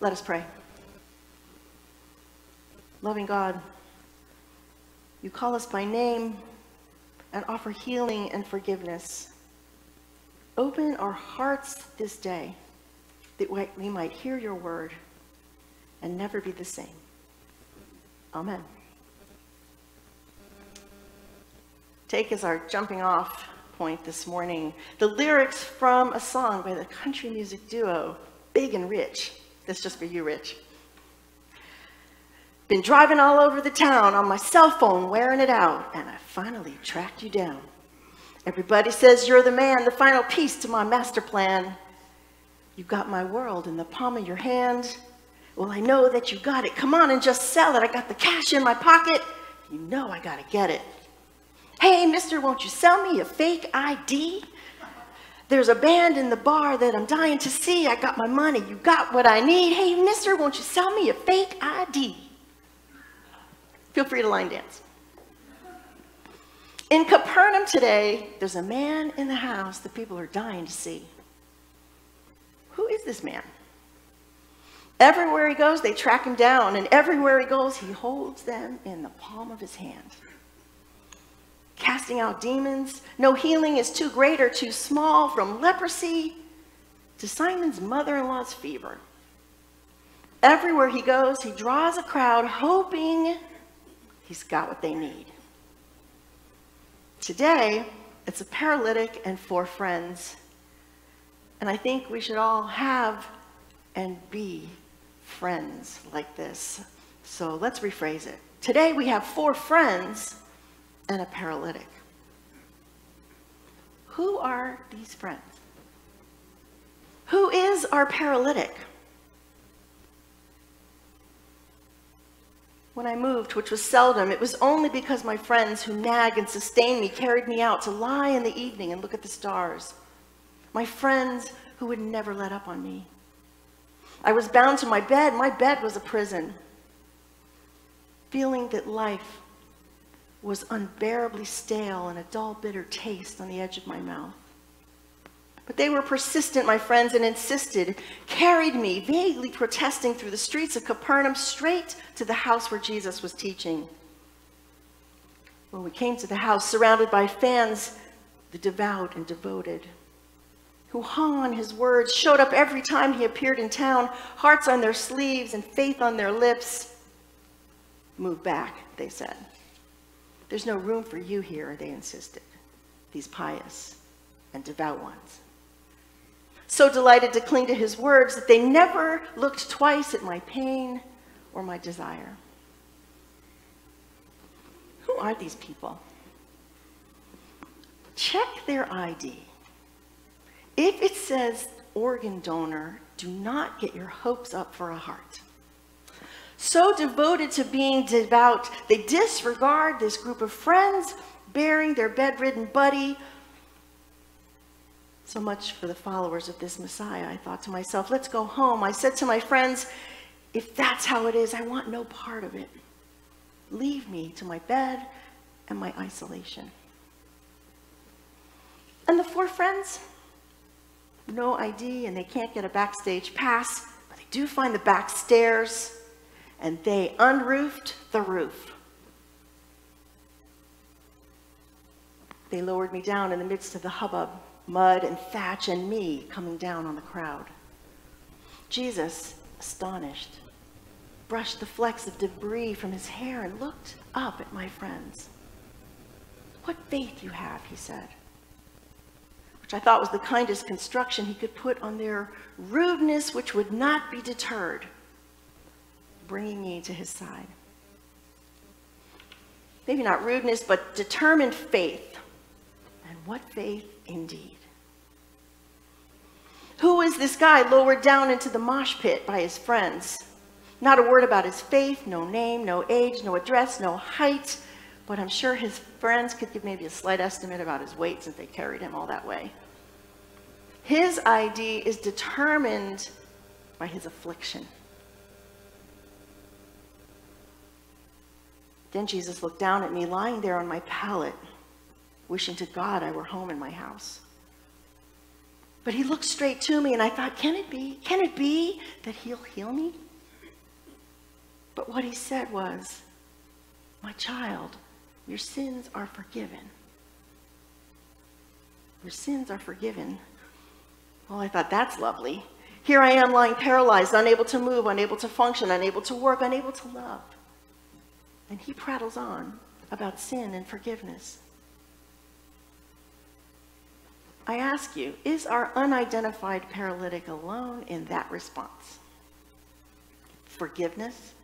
Let us pray. Loving God, you call us by name and offer healing and forgiveness. Open our hearts this day that we might hear your word and never be the same. Amen. Take as our jumping off point this morning the lyrics from a song by the country music duo Big and Rich. That's just for you, Rich. Been driving all over the town on my cell phone, wearing it out, and I finally tracked you down. Everybody says you're the man, the final piece to my master plan. You've got my world in the palm of your hand. Well, I know that you got it. Come on and just sell it. I got the cash in my pocket. You know I got to get it. Hey, mister, won't you sell me a fake ID? There's a band in the bar that I'm dying to see. I got my money. You got what I need. Hey, mister, won't you sell me a fake ID? Feel free to line dance. In Capernaum today, there's a man in the house that people are dying to see. Who is this man? Everywhere he goes, they track him down, and everywhere he goes, he holds them in the palm of his hand. Casting out demons, no healing is too great or too small, from leprosy to Simon's mother in law's fever. Everywhere he goes, he draws a crowd, hoping he's got what they need. Today, it's a paralytic and four friends. And I think we should all have and be friends like this. So let's rephrase it. Today we have four friends and a paralytic. Who are these friends? Who is our paralytic? When I moved, which was seldom, it was only because my friends who nag and sustain me carried me out to lie in the evening and look at the stars. My friends who would never let up on me. I was bound to my bed. My bed was a prison. Feeling that life was unbearably stale and a dull, bitter taste on the edge of my mouth. But they were persistent, my friends, and insisted, carried me, vaguely protesting through the streets of Capernaum, straight to the house where Jesus was teaching. When we came to the house, surrounded by fans, the devout and devoted, who hung on his words, showed up every time he appeared in town, hearts on their sleeves and faith on their lips. Move back, they said. There's no room for you here, they insisted, these pious and devout ones so delighted to cling to his words that they never looked twice at my pain or my desire. Who are these people? Check their ID. If it says organ donor, do not get your hopes up for a heart. So devoted to being devout, they disregard this group of friends bearing their bedridden buddy so much for the followers of this Messiah. I thought to myself, let's go home. I said to my friends, if that's how it is, I want no part of it. Leave me to my bed and my isolation. And the four friends, no ID, and they can't get a backstage pass, but they do find the back stairs, and they unroofed the roof. They lowered me down in the midst of the hubbub mud and thatch and me coming down on the crowd. Jesus, astonished, brushed the flecks of debris from his hair and looked up at my friends. What faith you have, he said, which I thought was the kindest construction he could put on their rudeness, which would not be deterred, bringing me to his side. Maybe not rudeness, but determined faith. And what faith indeed. Who is this guy lowered down into the mosh pit by his friends? Not a word about his faith, no name, no age, no address, no height, but I'm sure his friends could give maybe a slight estimate about his weight since they carried him all that way. His ID is determined by his affliction. Then Jesus looked down at me lying there on my pallet, wishing to God I were home in my house. But he looked straight to me, and I thought, can it be? Can it be that he'll heal me? But what he said was, My child, your sins are forgiven. Your sins are forgiven. Well, I thought, that's lovely. Here I am lying paralyzed, unable to move, unable to function, unable to work, unable to love. And he prattles on about sin and forgiveness. I ask you, is our unidentified paralytic alone in that response? Forgiveness?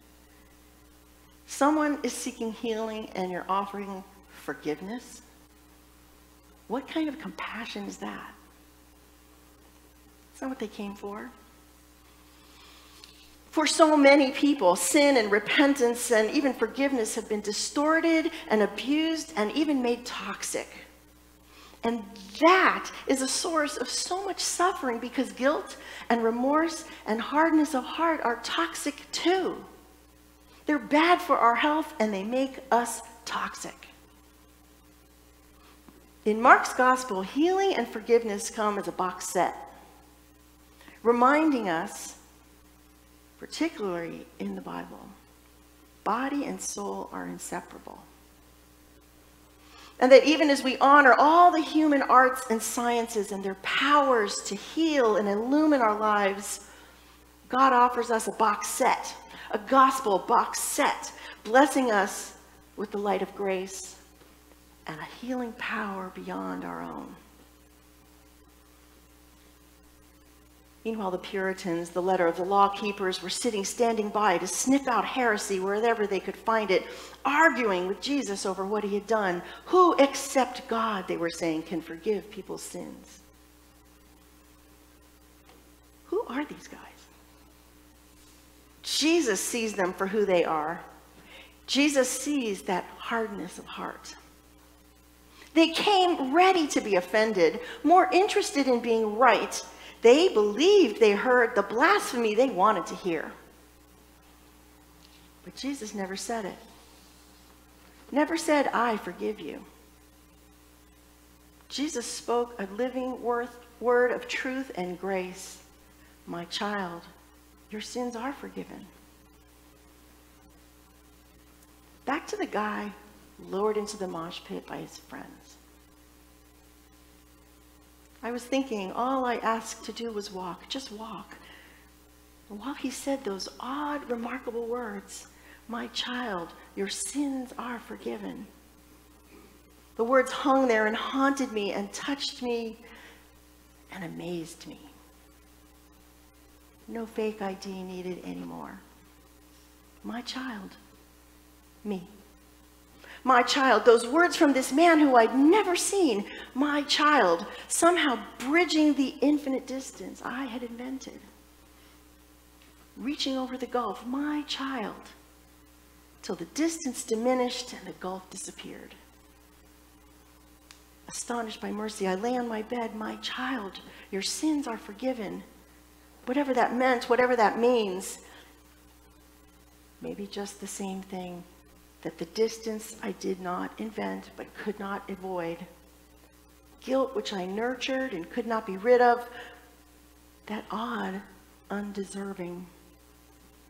Someone is seeking healing and you're offering forgiveness? What kind of compassion is that? Is that what they came for? For so many people, sin and repentance and even forgiveness have been distorted and abused and even made toxic. And that is a source of so much suffering because guilt and remorse and hardness of heart are toxic too. They're bad for our health and they make us toxic. In Mark's gospel, healing and forgiveness come as a box set, reminding us, particularly in the Bible, body and soul are inseparable. And that even as we honor all the human arts and sciences and their powers to heal and illumine our lives, God offers us a box set, a gospel box set, blessing us with the light of grace and a healing power beyond our own. Meanwhile, the Puritans, the letter of the law keepers, were sitting standing by to sniff out heresy wherever they could find it, arguing with Jesus over what he had done. Who except God, they were saying, can forgive people's sins? Who are these guys? Jesus sees them for who they are. Jesus sees that hardness of heart. They came ready to be offended, more interested in being right they believed they heard the blasphemy they wanted to hear. But Jesus never said it. Never said, I forgive you. Jesus spoke a living word of truth and grace. My child, your sins are forgiven. Back to the guy lowered into the mosh pit by his friends. I was thinking all I asked to do was walk, just walk. And while he said those odd, remarkable words, my child, your sins are forgiven. The words hung there and haunted me and touched me and amazed me. No fake ID needed anymore. My child, me my child, those words from this man who I'd never seen, my child, somehow bridging the infinite distance I had invented. Reaching over the gulf, my child, till the distance diminished and the gulf disappeared. Astonished by mercy, I lay on my bed, my child, your sins are forgiven. Whatever that meant, whatever that means, maybe just the same thing that the distance I did not invent but could not avoid, guilt which I nurtured and could not be rid of, that odd, undeserving,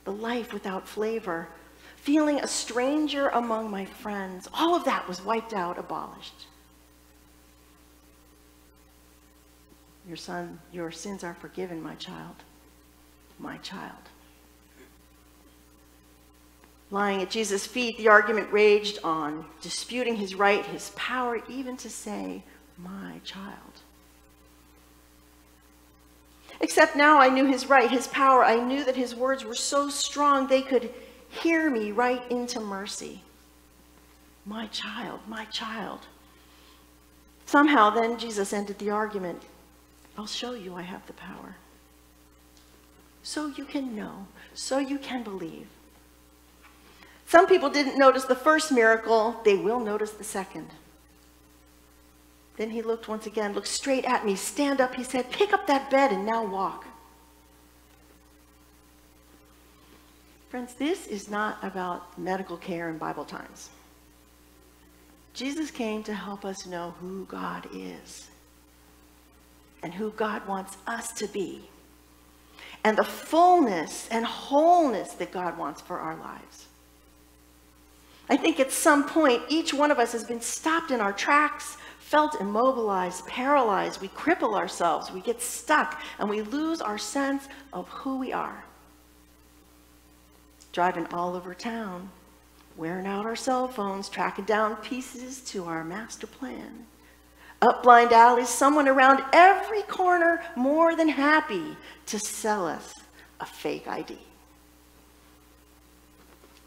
the life without flavor, feeling a stranger among my friends, all of that was wiped out, abolished. Your son, your sins are forgiven, my child, my child. Lying at Jesus' feet, the argument raged on, disputing his right, his power, even to say, My child. Except now I knew his right, his power. I knew that his words were so strong they could hear me right into mercy. My child, my child. Somehow then Jesus ended the argument. I'll show you I have the power. So you can know, so you can believe. Some people didn't notice the first miracle, they will notice the second. Then he looked once again, looked straight at me. Stand up, he said, pick up that bed and now walk. Friends, this is not about medical care in Bible times. Jesus came to help us know who God is. and who God wants us to be, and the fullness and wholeness that God wants for our lives. I think at some point, each one of us has been stopped in our tracks, felt immobilized, paralyzed. We cripple ourselves, we get stuck, and we lose our sense of who we are. Driving all over town, wearing out our cell phones, tracking down pieces to our master plan. Up blind alleys, someone around every corner more than happy to sell us a fake ID.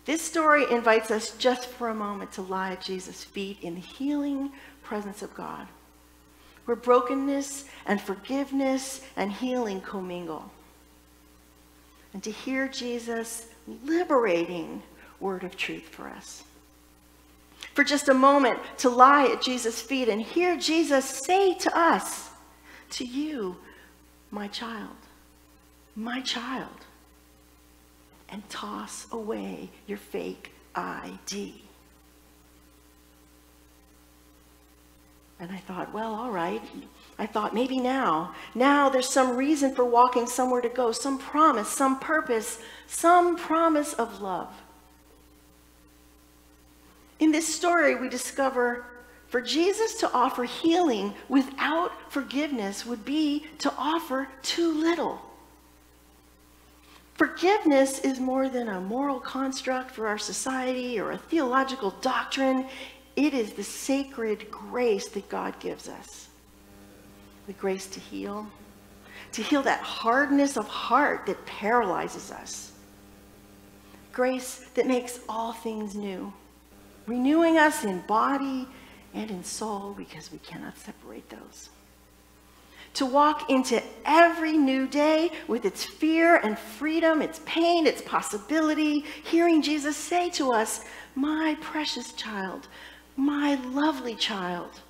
This story invites us just for a moment to lie at Jesus' feet in the healing presence of God, where brokenness and forgiveness and healing commingle. And to hear Jesus' liberating word of truth for us. For just a moment to lie at Jesus' feet and hear Jesus say to us, to you, my child, my child and toss away your fake ID. And I thought, well, all right. I thought maybe now, now there's some reason for walking somewhere to go, some promise, some purpose, some promise of love. In this story, we discover for Jesus to offer healing without forgiveness would be to offer too little. Forgiveness is more than a moral construct for our society or a theological doctrine. It is the sacred grace that God gives us. The grace to heal, to heal that hardness of heart that paralyzes us. Grace that makes all things new, renewing us in body and in soul because we cannot separate those to walk into every new day with its fear and freedom, its pain, its possibility, hearing Jesus say to us, My precious child, my lovely child.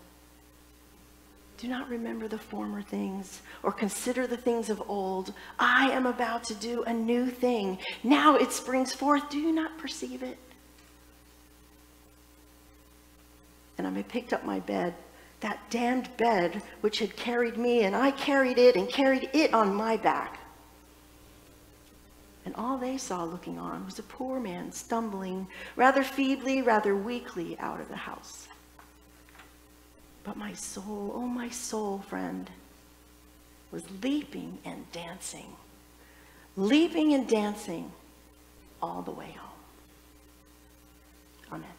Do not remember the former things or consider the things of old. I am about to do a new thing. Now it springs forth. Do you not perceive it? And I picked up my bed that damned bed which had carried me, and I carried it and carried it on my back. And all they saw looking on was a poor man stumbling rather feebly, rather weakly out of the house. But my soul, oh, my soul, friend, was leaping and dancing, leaping and dancing all the way home. Amen.